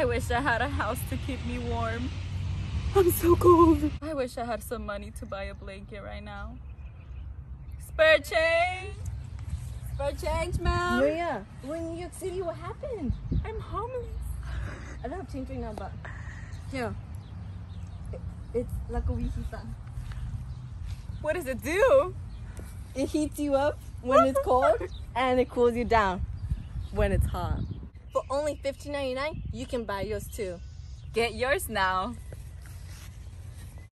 I wish I had a house to keep me warm. I'm so cold. I wish I had some money to buy a blanket right now. Spare change. Spare change, ma'am. Maria, we're in New York City. What happened? I'm homeless. I don't have change right now, but here. It, it's like a. What does it do? It heats you up when it's cold and it cools you down when it's hot. For only $15.99, you can buy yours too. Get yours now.